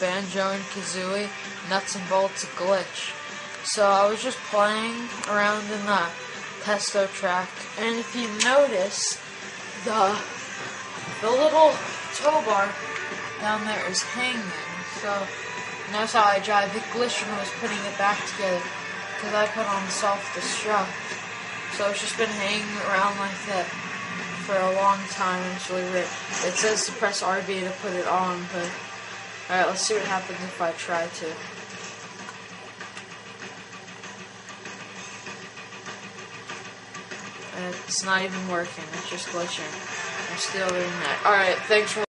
Banjo and Kazooie Nuts and Bolts Glitch. So I was just playing around in the Test-O-Track, and if you notice, the the little tow bar down there is hanging. So that's how I drive the glitched when I was putting it back together because I put on self-destruct. So it's just been hanging around like that for a long time. It's really weird. It says to press RB to put it on, but alright, let's see what happens if I try to. It's not even working. It's just glitching. I'm still doing that. Alright, thanks for